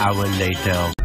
hour later.